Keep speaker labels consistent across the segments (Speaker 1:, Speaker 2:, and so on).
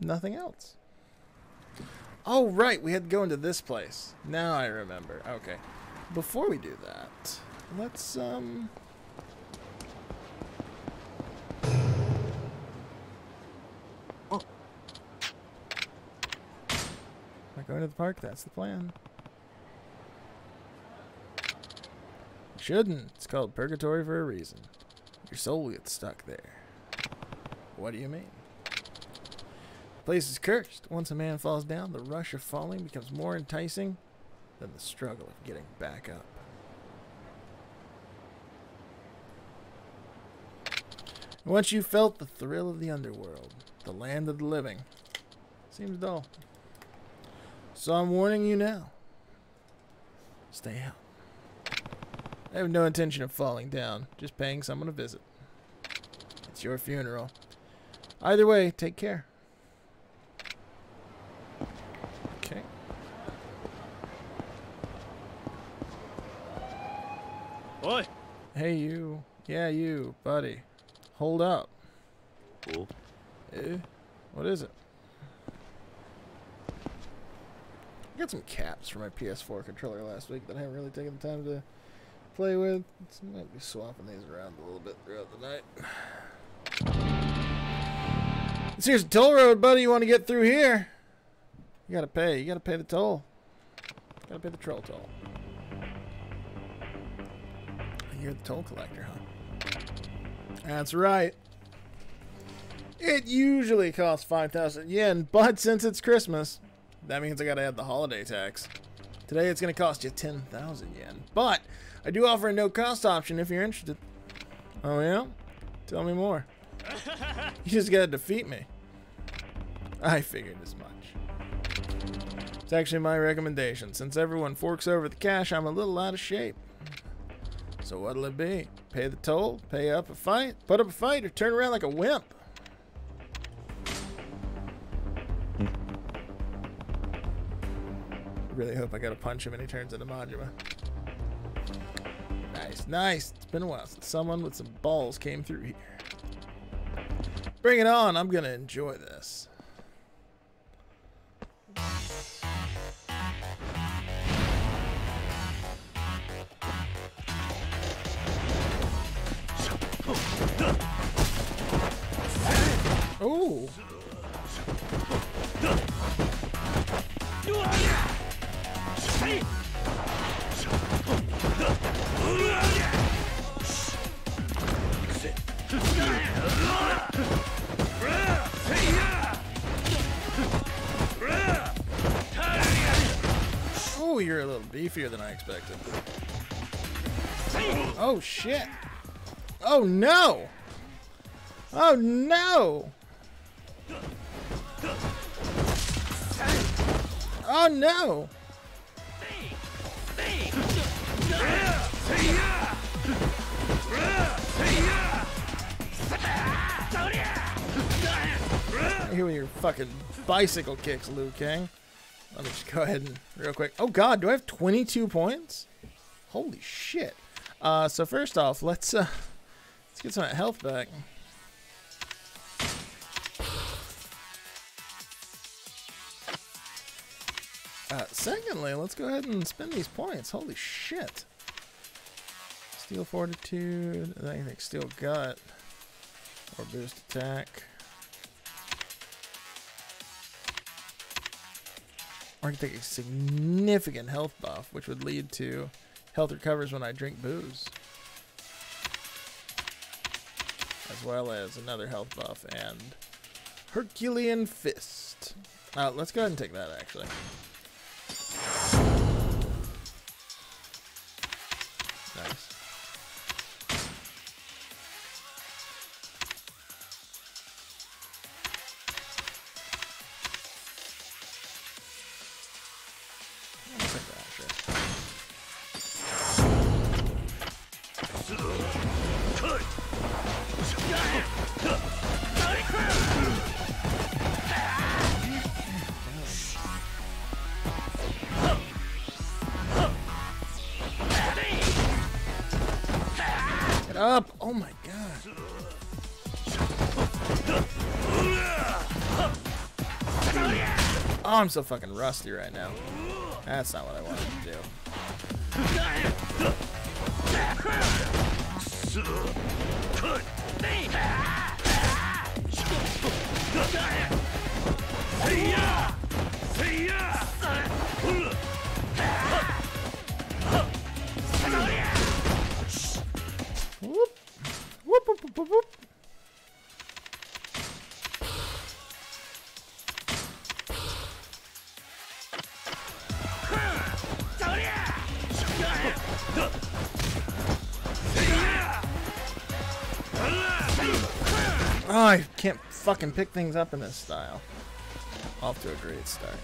Speaker 1: nothing else. Oh, right, we had to go into this place. Now I remember. Okay. Before we do that, let's, um...
Speaker 2: Oh.
Speaker 1: Not going to the park, that's the plan. Shouldn't. It's called purgatory for a reason. Your soul gets stuck there. What do you mean? Place is cursed. Once a man falls down, the rush of falling becomes more enticing than the struggle of getting back up. Once you've felt the thrill of the underworld, the land of the living, seems dull. So I'm warning you now. Stay out. I have no intention of falling down, just paying someone a visit. It's your funeral. Either way, take care. Hey, you. Yeah, you, buddy. Hold up.
Speaker 3: Oh.
Speaker 1: Eh? What is it? I got some caps for my PS4 controller last week that I haven't really taken the time to play with. So I might be swapping these around a little bit throughout the night. This here's a toll road, buddy. You want to get through here? You gotta pay. You gotta pay the toll. gotta pay the troll toll. You're the toll collector, huh? That's right. It usually costs 5,000 yen, but since it's Christmas, that means I gotta add the holiday tax. Today it's gonna cost you 10,000 yen, but I do offer a no cost option if you're interested. Oh yeah? Tell me more. You just gotta defeat me. I figured as much. It's actually my recommendation. Since everyone forks over the cash, I'm a little out of shape. So what'll it be? Pay the toll, pay up a fight, put up a fight, or turn around like a wimp? really hope I gotta punch him and he turns into Majima. Nice, nice. It's been a while since someone with some balls came through here. Bring it on. I'm gonna enjoy this. Ooh. Oh, you're a little beefier than I expected. Oh, shit. Oh, no. Oh, no. Oh, no. Here with your fucking bicycle kicks, Liu Kang. Let me just go ahead and real quick. Oh god, do I have 22 points? Holy shit. Uh, so first off, let's uh, let's get some health back. Uh, secondly, let's go ahead and spend these points. Holy shit. Steel Fortitude, I think Steel Gut, or Boost Attack. Or I can take a significant health buff, which would lead to health recovers when I drink booze. As well as another health buff and Herculean Fist. Uh, let's go ahead and take that, actually. Oh, I'm so fucking rusty right now. That's not what I wanted to do. Whoop. Whoop, whoop, whoop, whoop, fucking pick things up in this style. Off to a great start.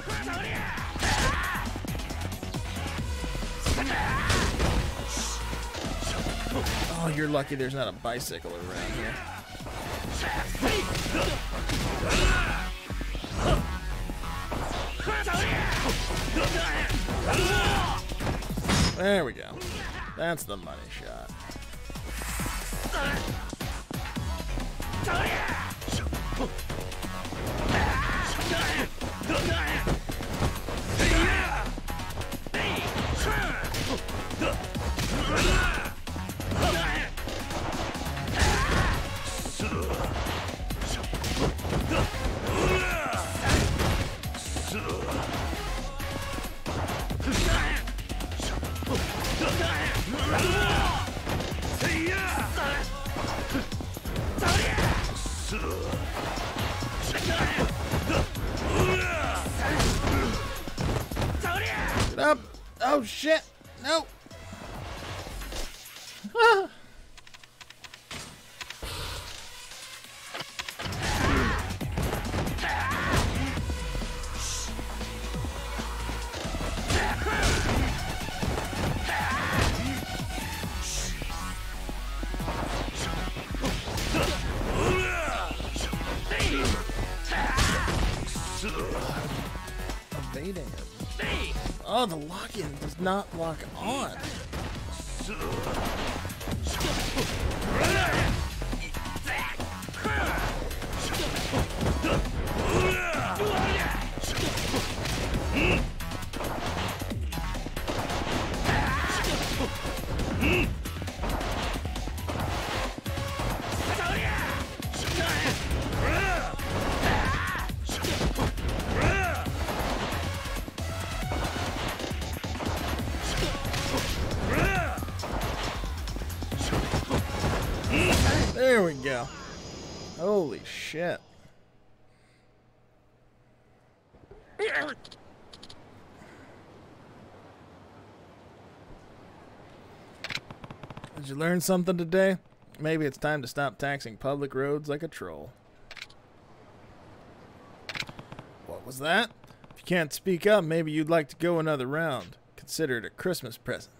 Speaker 1: Oh, you're lucky there's not a bicycle around here. There we go. That's the money shot. Get Oh shit! No! Not lock on. You learn something today? Maybe it's time to stop taxing public roads like a troll. What was that? If you can't speak up, maybe you'd like to go another round. Consider it a Christmas present.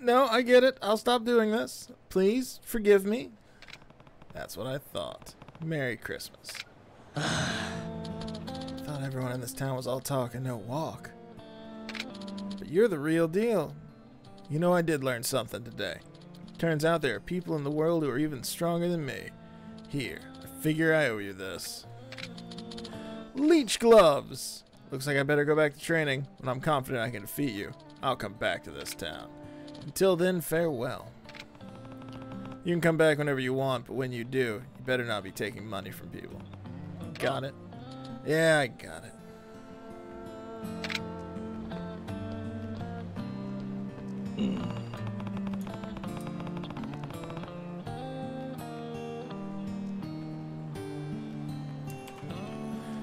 Speaker 1: No, I get it. I'll stop doing this. Please, forgive me. That's what I thought. Merry Christmas. thought everyone in this town was all talk and no walk. But you're the real deal. You know, I did learn something today. Turns out there are people in the world who are even stronger than me. Here, I figure I owe you this. Leech gloves! Looks like I better go back to training. When I'm confident I can defeat you, I'll come back to this town. Until then, farewell. You can come back whenever you want, but when you do, you better not be taking money from people. Got it? Yeah, I got it. Hmm.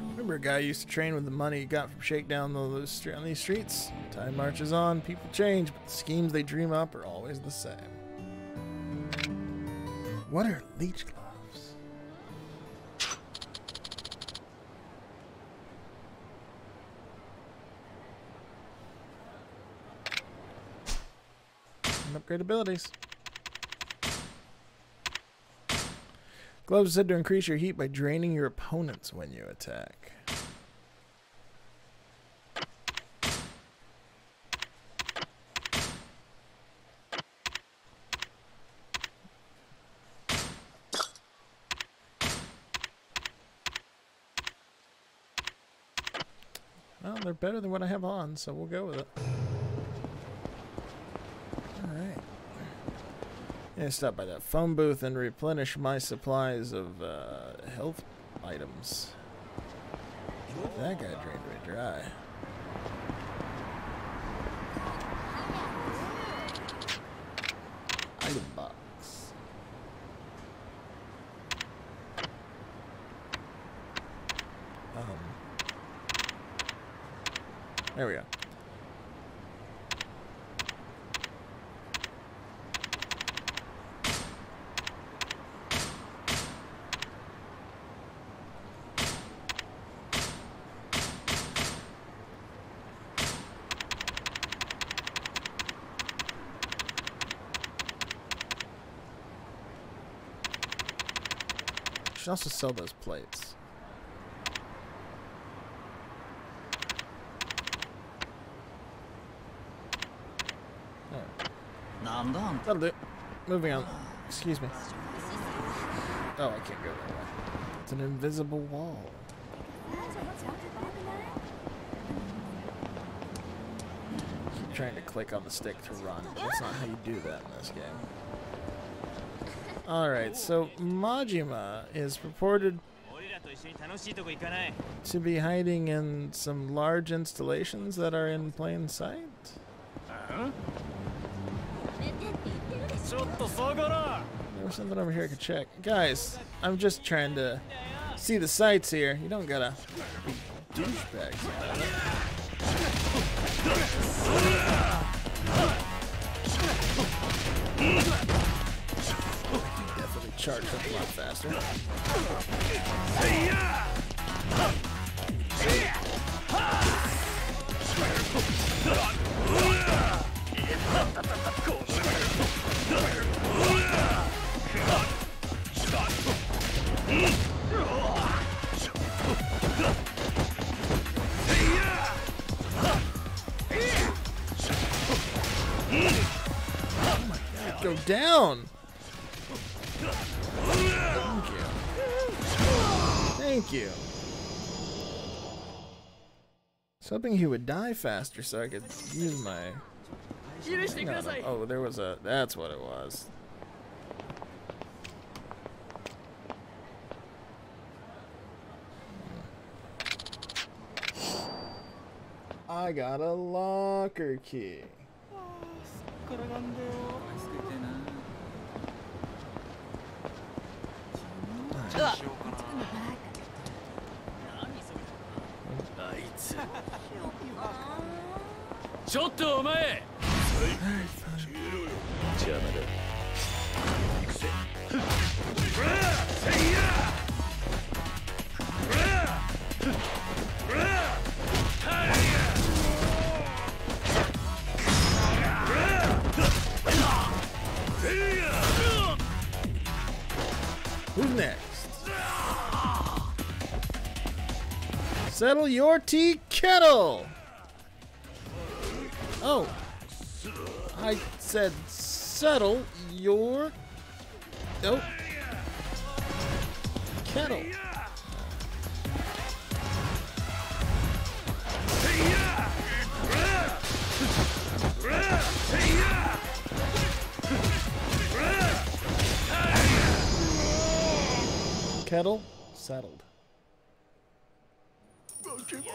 Speaker 1: Remember a guy used to train with the money he got from shakedown on these streets? Time marches on, people change, but the schemes they dream up are always the same. What are leech gloves? And upgrade abilities. Gloves said to increase your heat by draining your opponents when you attack. Well, they're better than what I have on, so we'll go with it. Alright. Yeah, stop by that phone booth and replenish my supplies of uh, health items. That guy drained me dry. Item box. Um, there we go should also sell those plates. That'll do. Moving on. Excuse me. Oh, I can't go that way. It's an invisible wall. Keep trying to click on the stick to run. That's not how you do that in this game. Alright, so Majima is purported to be hiding in some large installations that are in plain sight? There's something over here I could check. Guys, I'm just trying to see the sights here. You don't gotta be douchebags charged up a lot faster. Go down! Thank you. Hoping he would die faster so I could use my... No, oh, there was a... That's what it was. I got a locker key.
Speaker 3: つちょっとお前。邪魔だ
Speaker 1: Settle your tea kettle! Oh. I said settle your. Oh. Kettle. Kettle settled.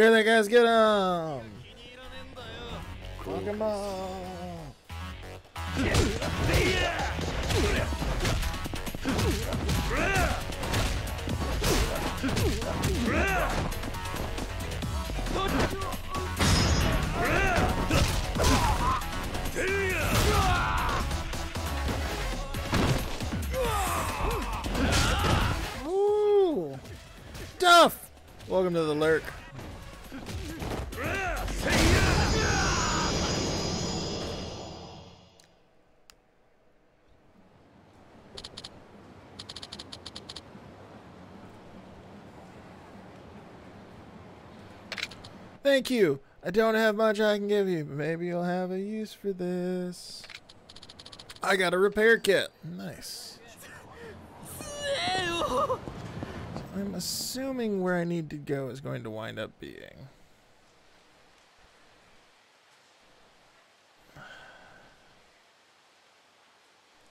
Speaker 1: You're guys, get him! Duff! Welcome to the lurk. Thank you. I don't have much I can give you, but maybe you'll have a use for this. I got a repair kit. Nice. I'm assuming where I need to go is going to wind up being.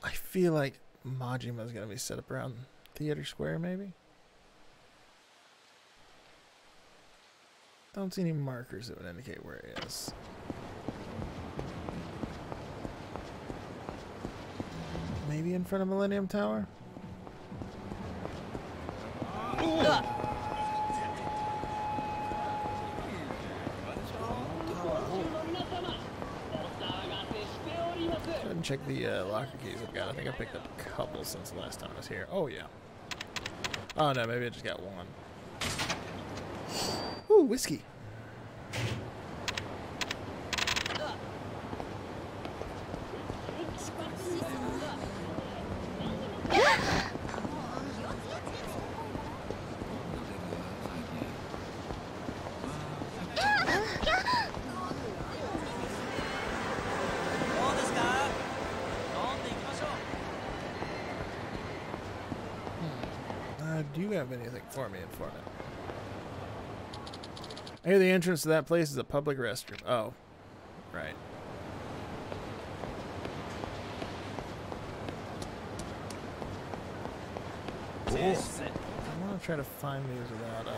Speaker 1: I feel like Majima is going to be set up around Theater Square, maybe? I don't see any markers that would indicate where he is. Maybe in front of Millennium Tower? Check the uh, locker keys I've got. I think I picked up a couple since the last time I was here. Oh, yeah. Oh, no, maybe I just got one. Ooh, whiskey. Uh, do you have anything for me, informant? I hear the entrance to that place is a public restroom. Oh, right. I want to try to find these without um,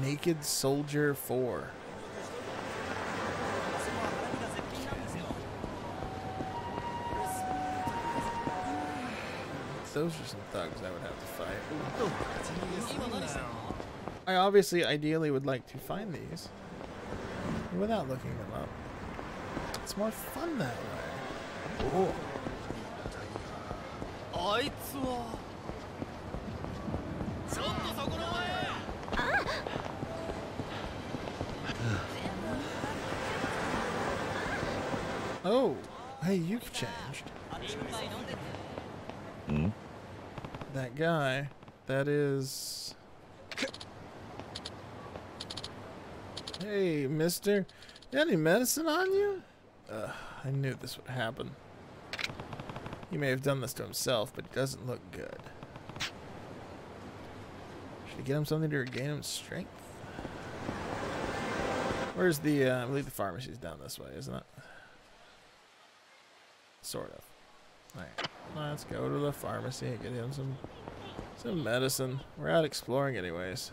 Speaker 1: Naked Soldier 4. Those are some thugs I would have to fight. I obviously ideally would like to find these without looking them up. It's more fun that way.
Speaker 2: Ooh.
Speaker 1: Oh, hey, you've changed.
Speaker 4: Hmm?
Speaker 1: That guy, that is Hey, mister. Got any medicine on you? Ugh, I knew this would happen. He may have done this to himself, but he doesn't look good. Should I get him something to regain him strength? Where's the, uh, I believe the pharmacy's down this way, isn't it? Sort of. Alright, let's go to the pharmacy and get him some, some medicine. We're out exploring anyways.「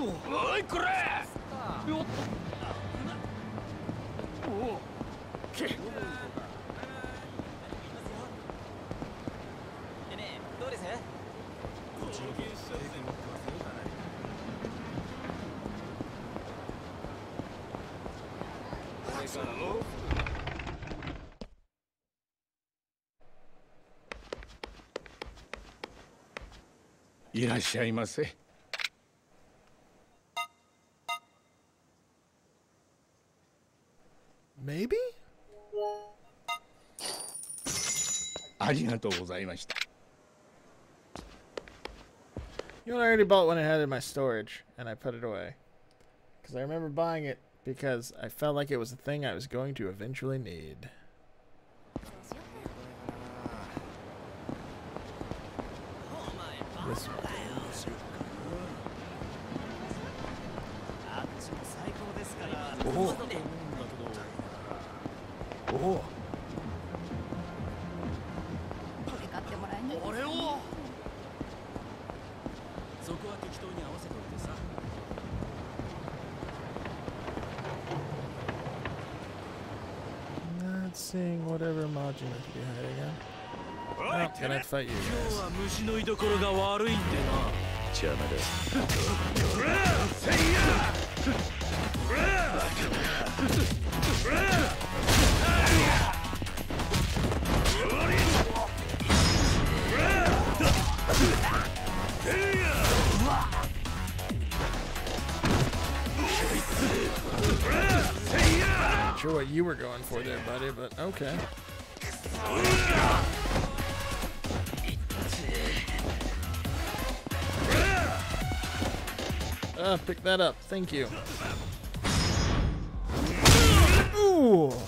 Speaker 1: お
Speaker 4: いこれっおけいらっしゃいませ。ありがとうございました
Speaker 1: You know, I already bought one I had in my storage, and I put it away. Because I remember buying it because I felt like it was a thing I was going to eventually need. seeing whatever Majima could be hiding in. Oh, then I'd fight you guys.
Speaker 4: 邪魔だ。
Speaker 1: You were going for there, buddy, but okay. Uh, pick that up. Thank you. Ooh.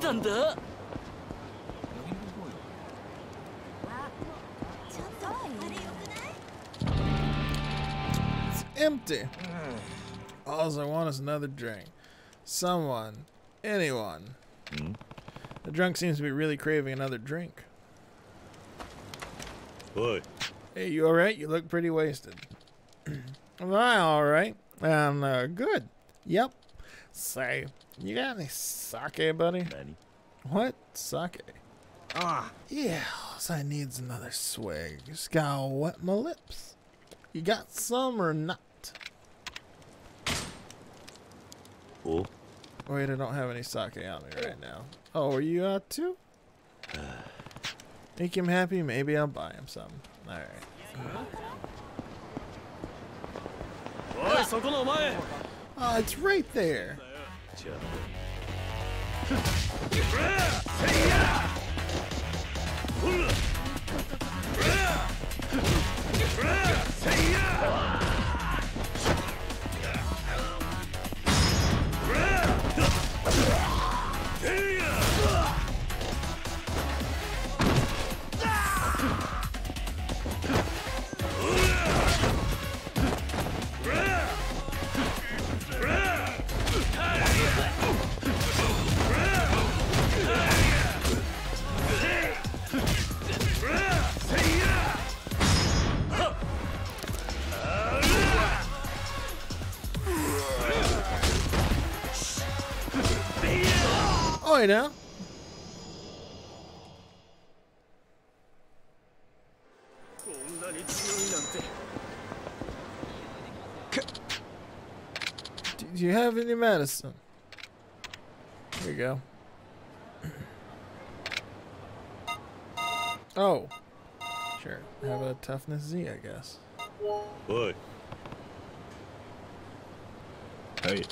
Speaker 3: 何
Speaker 1: empty. All I want is another drink. Someone. Anyone. Mm. The drunk seems to be really craving another drink.
Speaker 5: Boy.
Speaker 1: Hey, you alright? You look pretty wasted. Am I alright? I'm uh, good. Yep. Say, you got any sake, buddy?
Speaker 5: Benny.
Speaker 1: What? Sake?
Speaker 5: Ah.
Speaker 1: Yeah, so I needs another swig. Just gotta wet my lips. You got some or not? Wait, I don't have any sake on me right now. Oh, are you out too? Make him happy, maybe I'll buy him some. Alright. Oh, it's right there. now. Do you have any medicine? There we go. Oh. Sure. Have a toughness Z, I guess.
Speaker 4: Boy. Hey.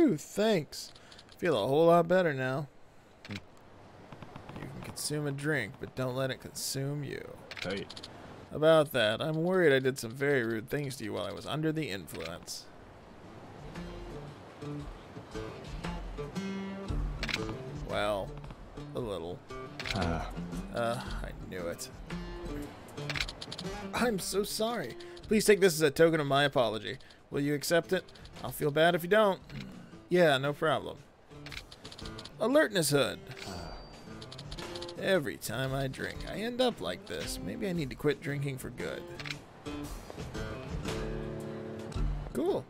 Speaker 1: Whew, thanks. Feel a whole lot better now. You can consume a drink, but don't let it consume you.
Speaker 4: Hey.
Speaker 1: About that, I'm worried I did some very rude things to you while I was under the influence. Well, a little.
Speaker 4: Ah.
Speaker 1: uh, I knew it. I'm so sorry. Please take this as a token of my apology. Will you accept it? I'll feel bad if you don't. Yeah, no problem. Alertness hood. Every time I drink, I end up like this. Maybe I need to quit drinking for good. Cool.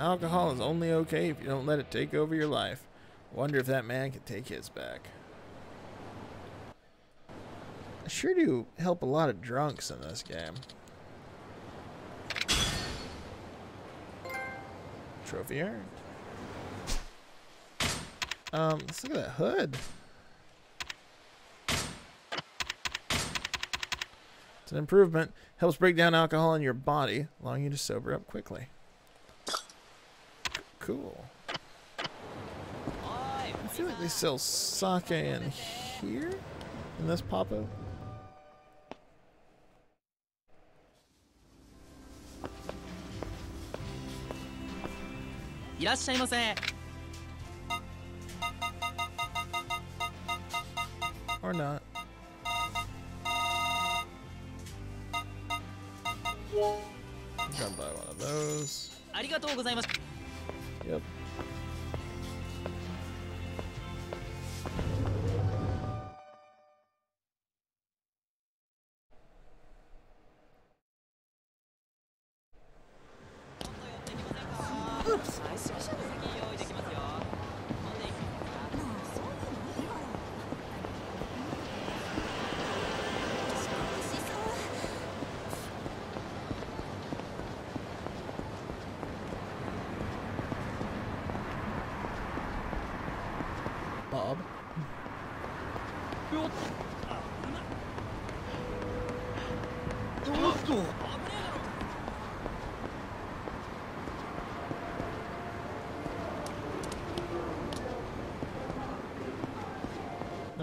Speaker 1: Alcohol is only okay if you don't let it take over your life. Wonder if that man can take his back. I sure do help a lot of drunks in this game. Trophy earned. Um, let's look at that hood. It's an improvement. Helps break down alcohol in your body, allowing you to sober up quickly. C- cool. I feel like they sell sake in here? In this pop-up?
Speaker 2: い
Speaker 1: Or not. Gonna buy one of those. Yep.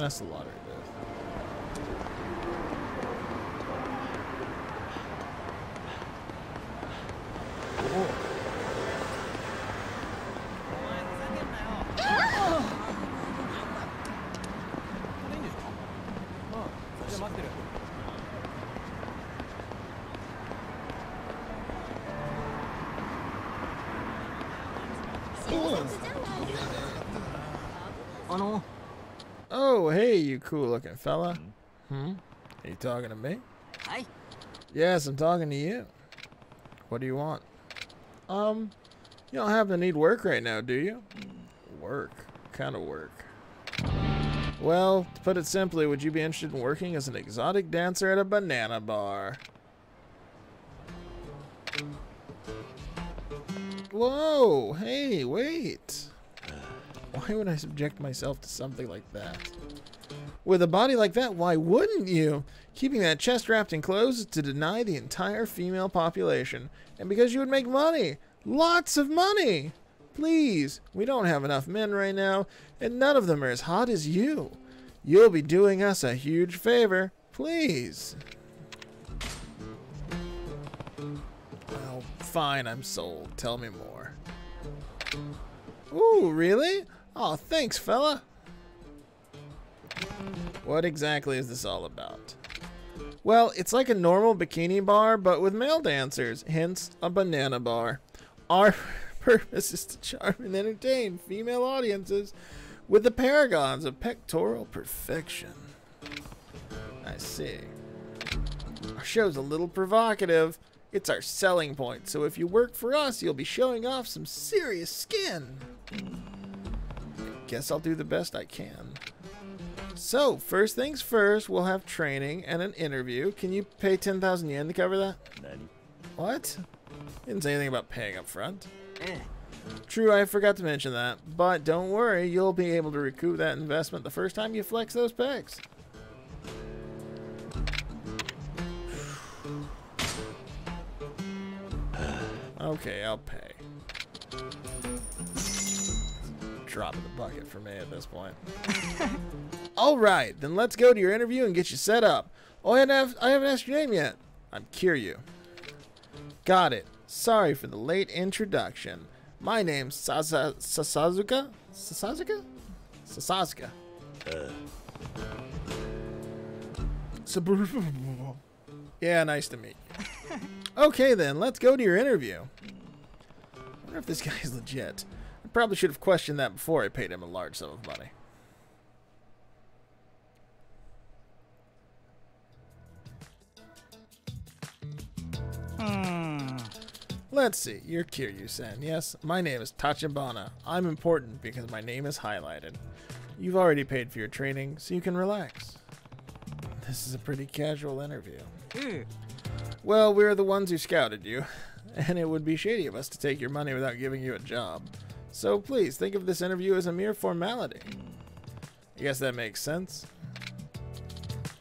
Speaker 1: That's the lottery death. Oh, hey, you cool looking fella. Hmm? Are you talking to me?
Speaker 2: Hi.
Speaker 1: Yes, I'm talking to you. What do you want? Um, you don't happen to need work right now, do you? Work? What kind of work? Well, to put it simply, would you be interested in working as an exotic dancer at a banana bar? Whoa! Hey, wait! Why would I subject myself to something like that? With a body like that, why wouldn't you? Keeping that chest wrapped in clothes is to deny the entire female population. And because you would make money. Lots of money! Please, we don't have enough men right now, and none of them are as hot as you. You'll be doing us a huge favor. Please. Well, fine, I'm sold. Tell me more. Ooh, really? Oh, thanks, fella. What exactly is this all about? Well, it's like a normal bikini bar, but with male dancers, hence a banana bar. Our purpose is to charm and entertain female audiences with the paragons of pectoral perfection. I see. Our show's a little provocative. It's our selling point, so if you work for us, you'll be showing off some serious skin. Guess I'll do the best I can. So, first things first, we'll have training and an interview. Can you pay 10,000 yen to cover that?
Speaker 5: 何
Speaker 1: What? Didn't say anything about paying up front. Eh. True, I forgot to mention that. But don't worry, you'll be able to recoup that investment the first time you flex those pecs. Okay, I'll pay. Drop in the bucket for me at this point. All right, then let's go to your interview and get you set up. Oh, I haven't, I haven't asked your name yet. I'm Kiryu. Got it. Sorry for the late introduction. My name's Sasa Sasazuka? Sasazuka? Sasazuka. Sabru- Yeah, nice to meet you. Okay then, let's go to your interview. I wonder if this guy's legit. I probably should have questioned that before I paid him a large sum of money. Hmm. Let's see. You're Kiryu-san. Yes, my name is Tachibana. I'm important because my name is highlighted. You've already paid for your training, so you can relax. This is a pretty casual interview. Hmm. Well, we're the ones who scouted you, and it would be shady of us to take your money without giving you a job. So please think of this interview as a mere formality. I guess that makes sense.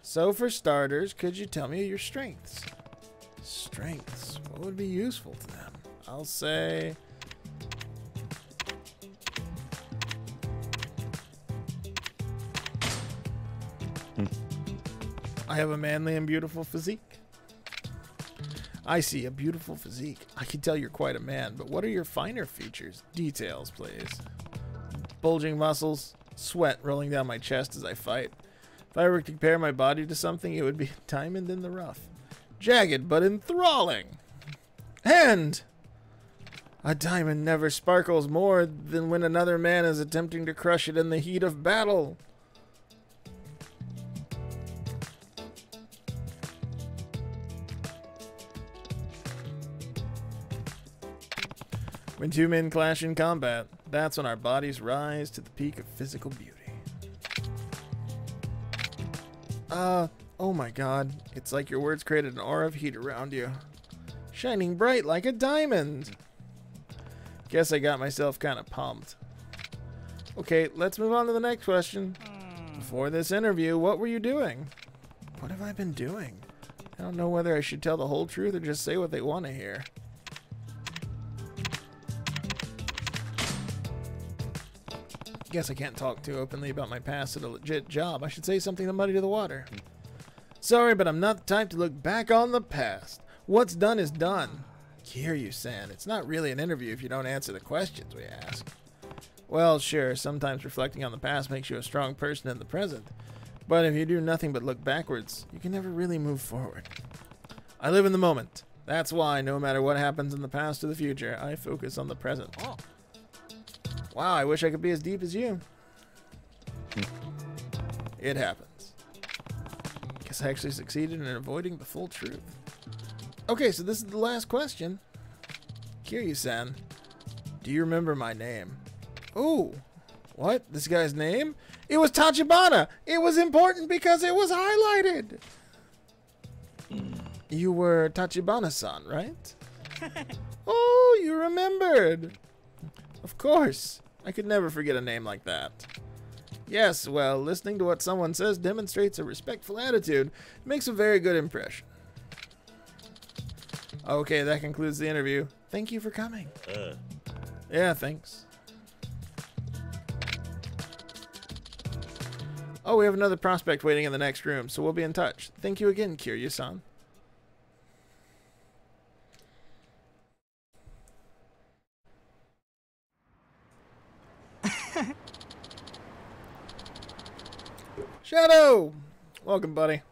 Speaker 1: So, for starters, could you tell me your strengths? Strengths. What would be useful to them? I'll say. I have a manly and beautiful physique. I see a beautiful physique. I can tell you're quite a man, but what are your finer features? Details, please. Bulging muscles, sweat rolling down my chest as I fight. If I were to compare my body to something, it would be diamond in the rough. Jagged but enthralling. And a diamond never sparkles more than when another man is attempting to crush it in the heat of battle. When two men clash in combat, that's when our bodies rise to the peak of physical beauty. Uh, oh my god. It's like your words created an aura of heat around you. Shining bright like a diamond. Guess I got myself kind of pumped. Okay, let's move on to the next question. Hmm. Before this interview, what were you doing? What have I been doing? I don't know whether I should tell the whole truth or just say what they want to hear. Guess I can't talk too openly about my past at a legit job. I should say something to muddy to the water. Sorry, but I'm not the type to look back on the past. What's done is done. Kiryu-san, it's not really an interview if you don't answer the questions we ask. Well, sure, sometimes reflecting on the past makes you a strong person in the present. But if you do nothing but look backwards, you can never really move forward. I live in the moment. That's why, no matter what happens in the past or the future, I focus on the present. Wow, I wish I could be as deep as you. it happens. Guess I actually succeeded in avoiding the full truth. Okay, so this is the last question. Kiryu-san, do you remember my name? Ooh, what? This guy's name? It was Tachibana. It was important because it was highlighted. You were Tachibana-san, right? oh, you remembered. Of course. I could never forget a name like that. Yes, well, listening to what someone says demonstrates a respectful attitude. It makes a very good impression. Okay, that concludes the interview. Thank you for coming.
Speaker 5: Uh,
Speaker 1: Yeah, thanks. Oh, we have another prospect waiting in the next room, so we'll be in touch. Thank you again, Kiryu-san. Shadow! Welcome, buddy.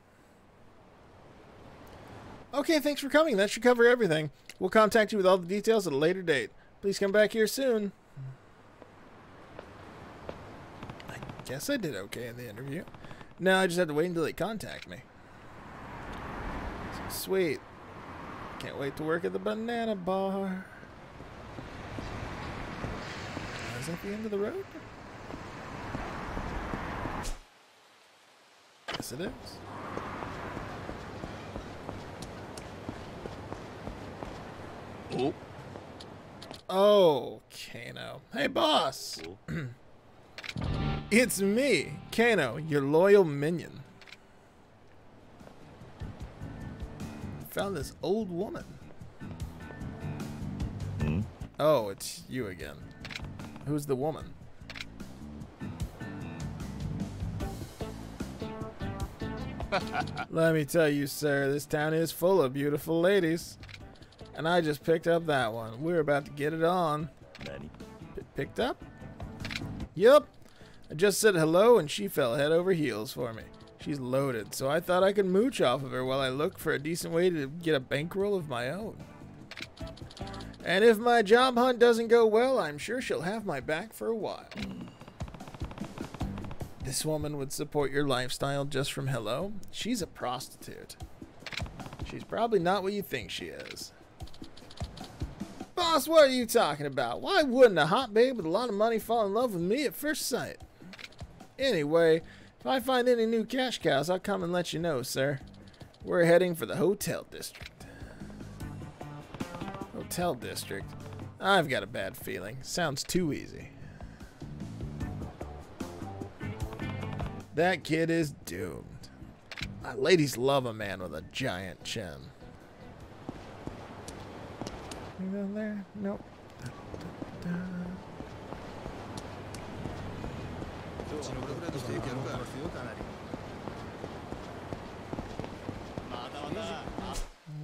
Speaker 1: Okay, thanks for coming. That should cover everything. We'll contact you with all the details at a later date. Please come back here soon. I guess I did okay in the interview. Now I just have to wait until they contact me. Sweet. Can't wait to work at the banana bar. Is that the end of the road? Yes, it is.
Speaker 5: oh,
Speaker 1: Oh, Kano. Hey, boss. It's me, Kano, your loyal minion. Found this old woman.
Speaker 5: Hmm?
Speaker 1: Oh, it's you again. Who's the woman? Let me tell you, sir, this town is full of beautiful ladies. And I just picked up that one. We're about to get it on. P- picked up? Yup. I just said hello and she fell head over heels for me. She's loaded, so I thought I could mooch off of her while I look for a decent way to get a bankroll of my own. And if my job hunt doesn't go well, I'm sure she'll have my back for a while. This woman would support your lifestyle just from hello? She's a prostitute. She's probably not what you think she is. Boss, what are you talking about? Why wouldn't a hot babe with a lot of money fall in love with me at first sight? Anyway, if I find any new cash cows, I'll come and let you know, sir. We're heading for the hotel district. Hotel district? I've got a bad feeling. Sounds too easy. That kid is doomed. Uh, ladies love a man with a giant chin. Anything down there? Nope. Da, da, da.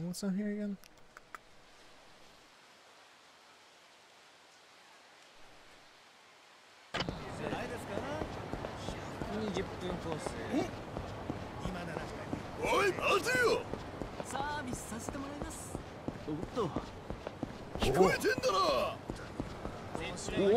Speaker 1: What's on here again?
Speaker 4: 分コース。
Speaker 2: 今なら
Speaker 6: おい待てよ。
Speaker 3: サービスさせてもらいます。
Speaker 5: おっと
Speaker 3: 聞
Speaker 1: こえ
Speaker 3: てんだな。
Speaker 1: おお、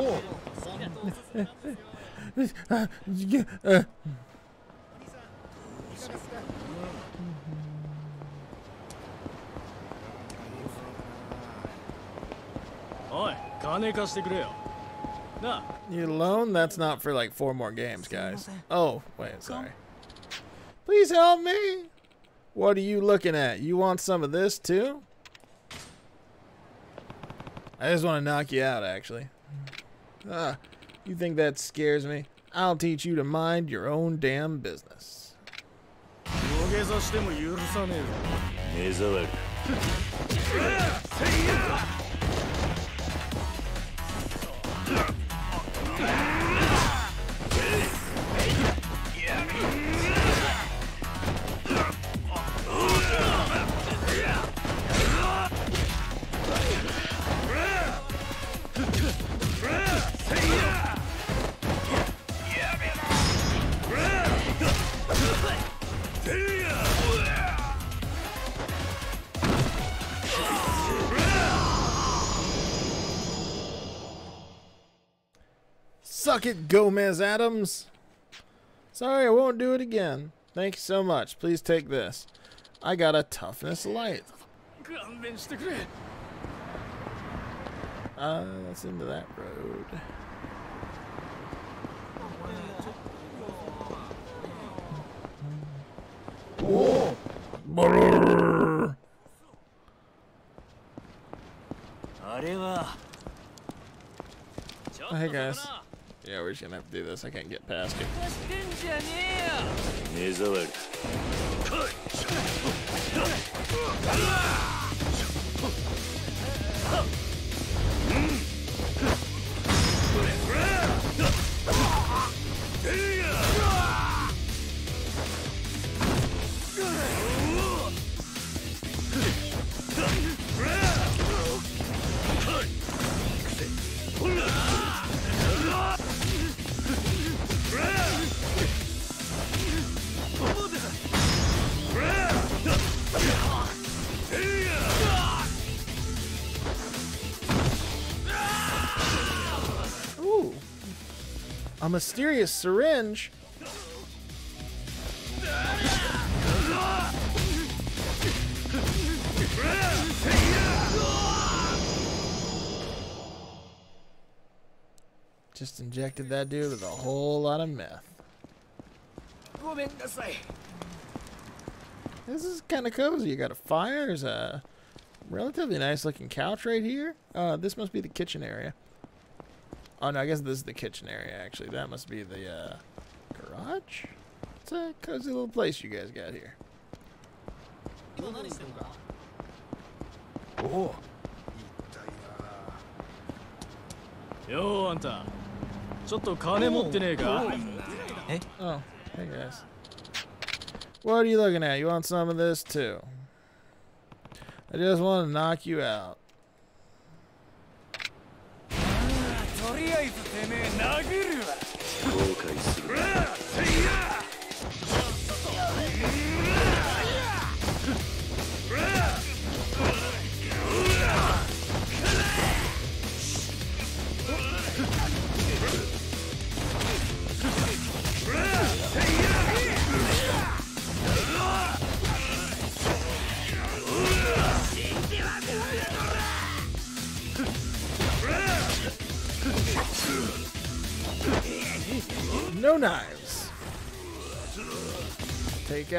Speaker 2: おい金貸してくれよ。なあ
Speaker 1: You alone? That's not for like four more games, guys. Oh, wait, sorry. Please help me. What are you looking at? You want some of this too? I just want to knock you out, actually. Ah, you think that scares me? I'll teach you to mind your own damn business. Suck it, Gomez Addams. Sorry, I won't do it again. Thank you so much. Please take this. I got a toughness light. Uh, that's into that road. just gonna have to do this. I can't get past it. Here's A mysterious syringe? Just injected that dude with a whole lot of meth. This is kind of cozy. You got a fire. There's a relatively nice looking couch right here. Uh, this must be the kitchen area. Oh no, I guess this is the kitchen area actually. That must be the uh, garage. It's a cozy little place you guys got here.
Speaker 4: おお
Speaker 2: ようあんたちょっと金持ってねえか
Speaker 1: Oh, hey guys. What are you looking at? You want some of this too? I just want to knock you out. showcase.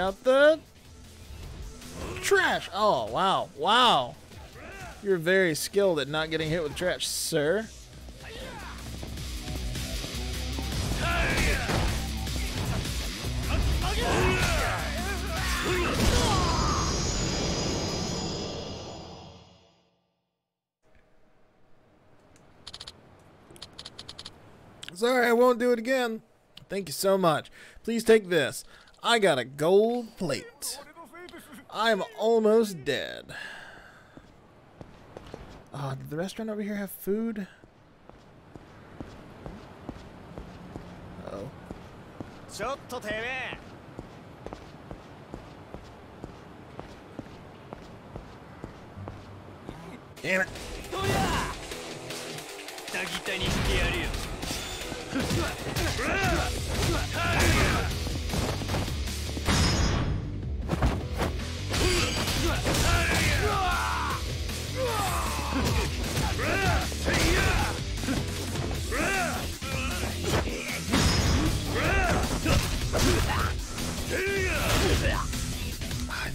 Speaker 1: Out the trash. Oh, wow. Wow. You're very skilled at not getting hit with trash, sir. Sorry, I won't do it again. Thank you so much. Please take this. I got a gold plate. I'm almost dead. Uh, did the restaurant over here have food?
Speaker 2: Uh oh.
Speaker 1: Damn it.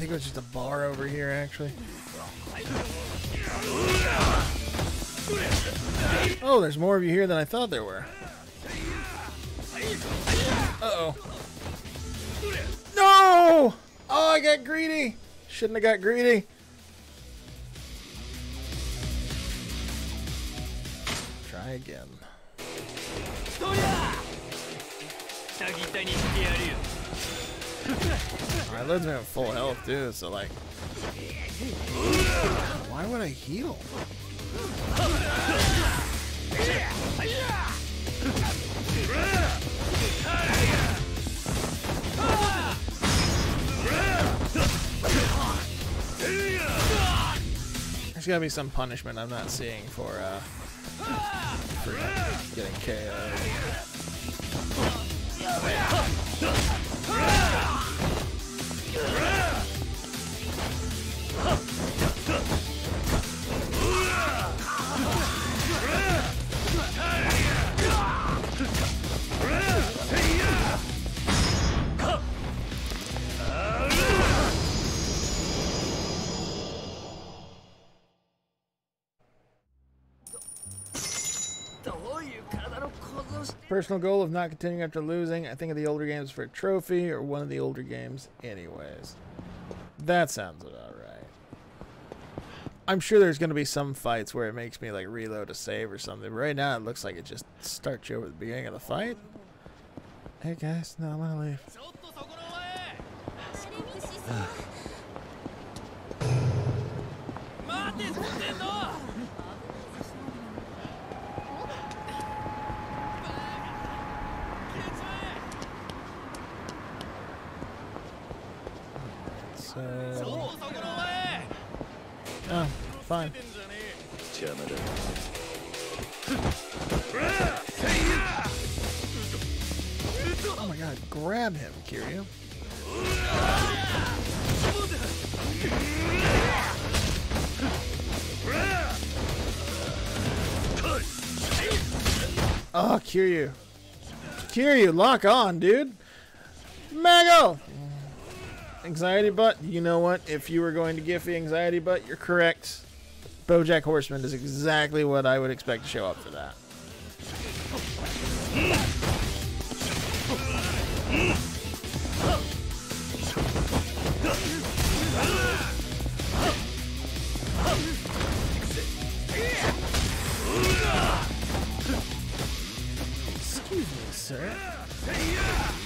Speaker 1: Think it was just a bar over here, actually. Oh, there's more of you here than I thought there were. Uh-oh. No! Oh, I got greedy. Shouldn't have got greedy. Alright, let's have full health too, so like... Why would I heal? There's gotta be some punishment I'm not seeing for, uh... For getting KO'd. Personal goal of not continuing after losing. I think of the older games for a trophy or one of the older games anyways. That sounds about right. I'm sure there's going to be some fights where it makes me like reload a save or something. But right now it looks like it just starts you over the beginning of the fight. Hey guys, no, I'm to leave. Oh my god, grab him, Kiryu. Oh, Kiryu. Kiryu, lock on, dude. Mago! Anxiety butt, you know what? If you were going to Giphy anxiety butt, you're correct. Bojack Horseman is exactly what I would expect to show up for that. Excuse me, sir.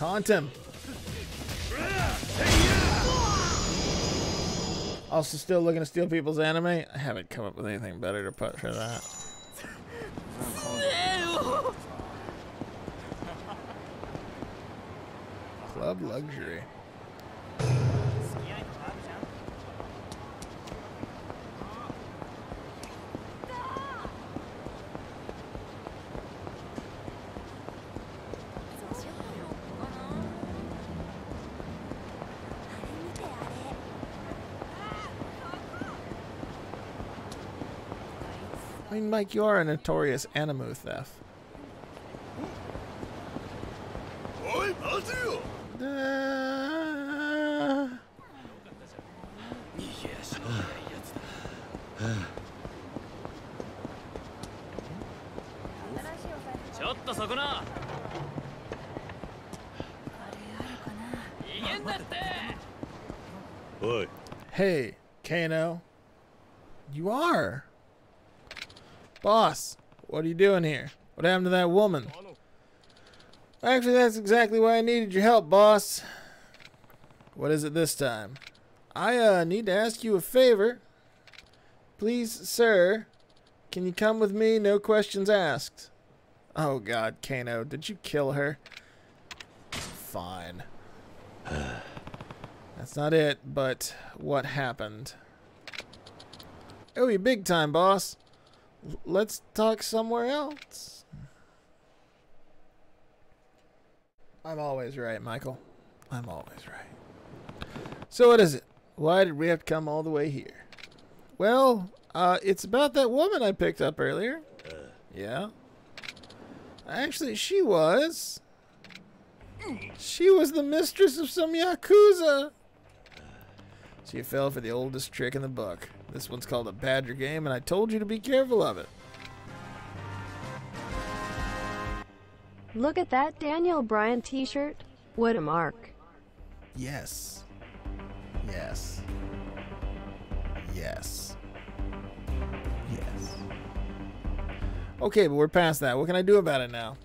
Speaker 1: Taunt him. Also, still looking to steal people's anime. I haven't come up with anything better to put for that. Club luxury. Mike, you are a notorious animu theft. Doing here? What happened to that woman? Actually, that's exactly why I needed your help, boss. What is it this time? I uh, need to ask you a favor. Please, sir, can you come with me? No questions asked. Oh God, Kano, did you kill her? Fine. That's not it, but what happened? Oh, you big time, boss. L- Let's talk somewhere else. I'm always right, Michael. I'm always right. So what is it? Why did we have to come all the way here? Well, uh, it's about that woman I picked up earlier. Yeah. Actually, she was She was the mistress of some Yakuza. So you fell for the oldest trick in the book. This one's called a Badger game, and I told you to be careful of it.
Speaker 7: Look at that Daniel Bryan t-shirt. What a mark.
Speaker 1: Yes. Yes. Yes. Yes. Okay, but we're past that. What can I do about it now?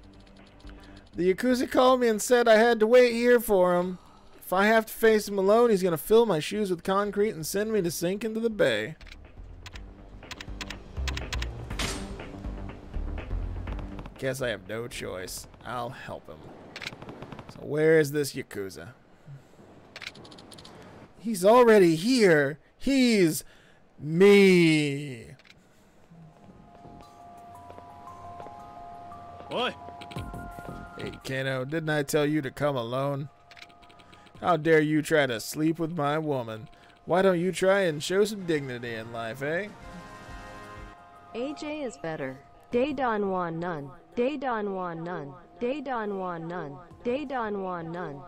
Speaker 1: The Yakuza called me and said I had to wait here for him. If I have to face him alone, he's going to fill my shoes with concrete and send me to sink into the bay. Guess I have no choice. I'll help him. So where is this Yakuza? He's already here. He's me.
Speaker 4: おい
Speaker 1: Hey, Kano, didn't I tell you to come alone? How dare you try to sleep with my woman? Why don't you try and show some dignity in life, eh?
Speaker 7: AJ is better. Day Don Juan Nun. Day Don Juan Nun. Day Don Juan Nun. Day Don Juan Nun.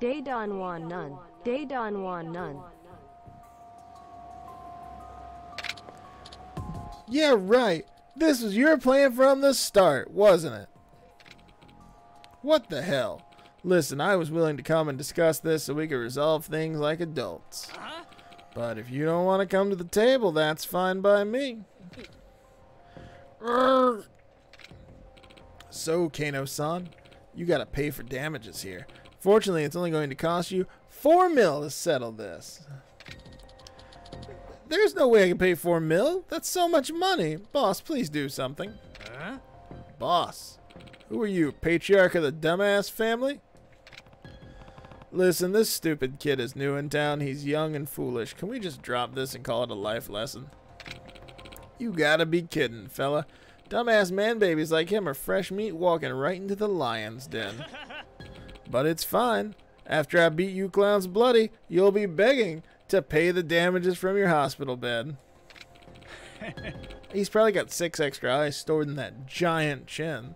Speaker 7: Day Don Juan Nun. Day Don Juan Nun.
Speaker 1: Yeah, right. This was your plan from the start, wasn't it? What the hell? Listen, I was willing to come and discuss this so we could resolve things like adults. Uh-huh. But if you don't want to come to the table, that's fine by me. So, Kano-san, you gotta pay for damages here. Fortunately, it's only going to cost you four mil to settle this. There's no way I can pay four mil. That's so much money. Boss, please do something.
Speaker 4: Huh?
Speaker 1: Boss, who are you, patriarch of the dumbass family? Listen, this stupid kid is new in town. He's young and foolish. Can we just drop this and call it a life lesson? You gotta be kidding, fella. Dumbass man babies like him are fresh meat walking right into the lion's den. But it's fine. After I beat you clowns bloody, you'll be begging to pay the damages from your hospital bed. He's probably got six extra eyes stored in that giant chin.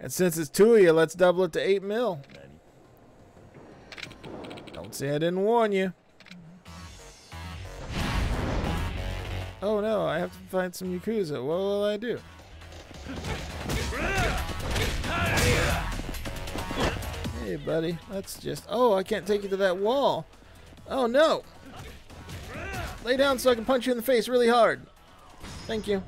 Speaker 1: And since it's two of you, let's double it to eight mil. Don't say I didn't warn you. Oh no, I have to find some Yakuza. What will I do? Hey, buddy. Let's just... Oh, I can't take you to that wall. Oh, no. Lay down so I can punch you in the face really hard. Thank you.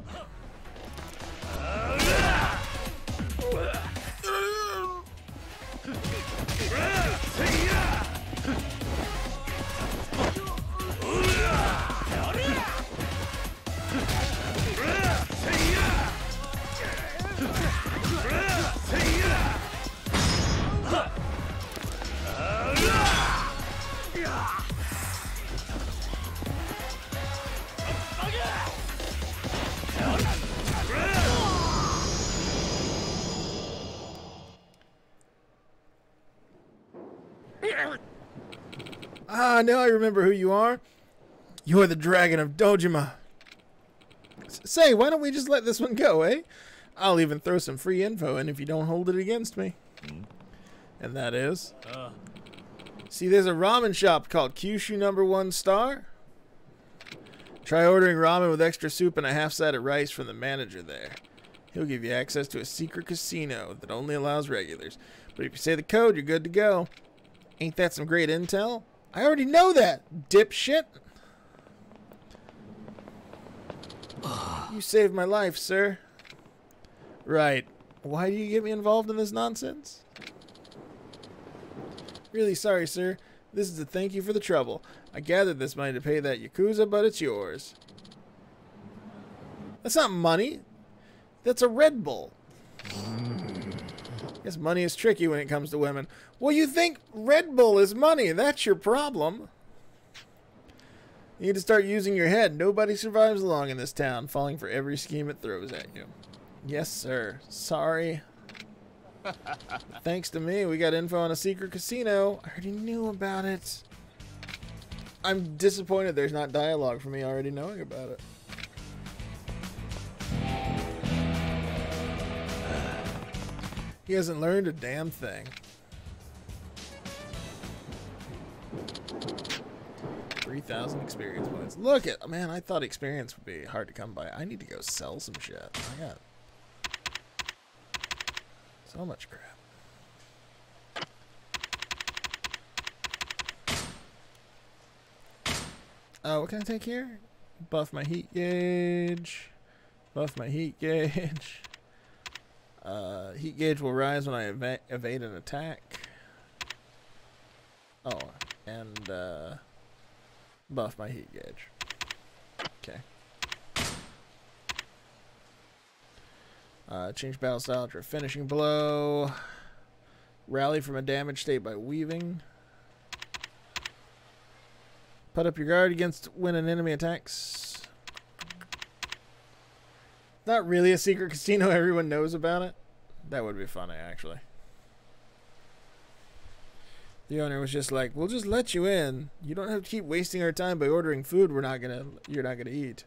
Speaker 1: Ah, now I remember who you are. You're the Dragon of Dojima. S- Say, why don't we just let this one go, eh? I'll even throw some free info in if you don't hold it against me. And that is...
Speaker 4: Uh,
Speaker 1: See, there's a ramen shop called Kyushu Number One Star. Try ordering ramen with extra soup and a half side of rice from the manager there. He'll give you access to a secret casino that only allows regulars. But if you say the code, you're good to go. Ain't that some great intel? I already know that, dipshit. You saved my life, sir. Right. Why do you get me involved in this nonsense? Really sorry, sir. This is a thank you for the trouble. I gathered this money to pay that Yakuza, but it's yours. That's not money. That's a Red Bull. Guess money is tricky when it comes to women. Well, you think Red Bull is money. That's your problem. You need to start using your head. Nobody survives long in this town, falling for every scheme it throws at you. Yes, sir. Sorry. Thanks to me, we got info on a secret casino. I already knew about it. I'm disappointed there's not dialogue for me already knowing about it. He hasn't learned a damn thing. Three thousand experience points. Look at man, I thought experience would be hard to come by. I need to go sell some shit. I got so much crap. Uh, what can I take here? Buff my heat gauge. Buff my heat gauge. Uh, heat gauge will rise when I eva evade an attack. Oh, and uh, buff my heat gauge. Okay. Uh, change battle style after a finishing blow. Rally from a damaged state by weaving. Put up your guard against when an enemy attacks. Not really a secret casino. Everyone knows about it. That would be funny, actually. The owner was just like, "We'll just let you in. You don't have to keep wasting our time by ordering food. We're not gonna. You're not gonna eat."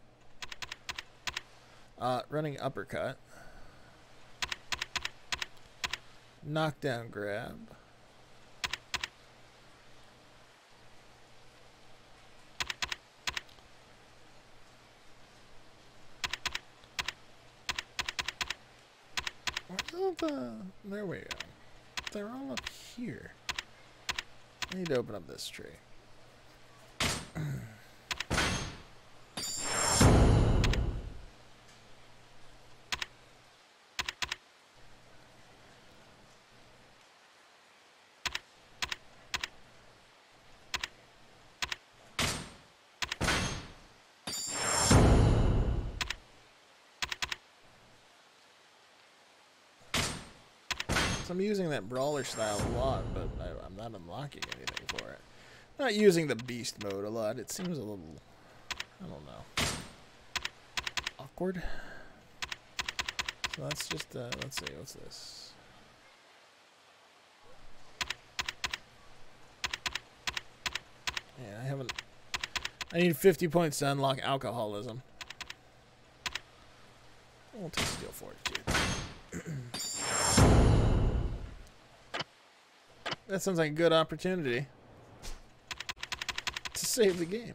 Speaker 1: Uh, running uppercut. Knockdown grab. Where's the... There we go. They're all up here. I need to open up this tree. I'm using that brawler style a lot, but I, I'm not unlocking anything for it. Not using the beast mode a lot. It seems a little, I don't know, awkward. So that's just, uh, let's see, what's this? Yeah, I haven't. I need 50 points to unlock alcoholism. We'll take steel fortitude. That sounds like a good opportunity to save the game.